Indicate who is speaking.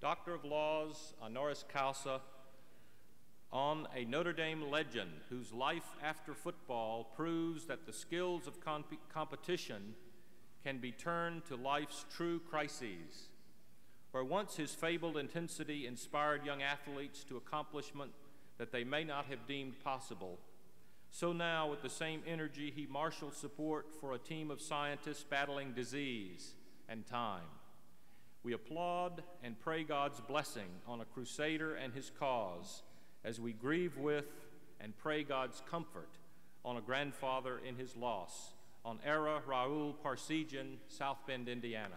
Speaker 1: Doctor of Laws honoris causa on a Notre Dame legend whose life after football proves that the skills of comp- competition can be turned to life's true crises. Where once his fabled intensity inspired young athletes to accomplishment that they may not have deemed possible, so now, with the same energy, he marshals support for a team of scientists battling disease and time. We applaud and pray God's blessing on a crusader and his cause as we grieve with and pray God's comfort on a grandfather in his loss, on Ara Raoul Parseghian, South Bend, Indiana.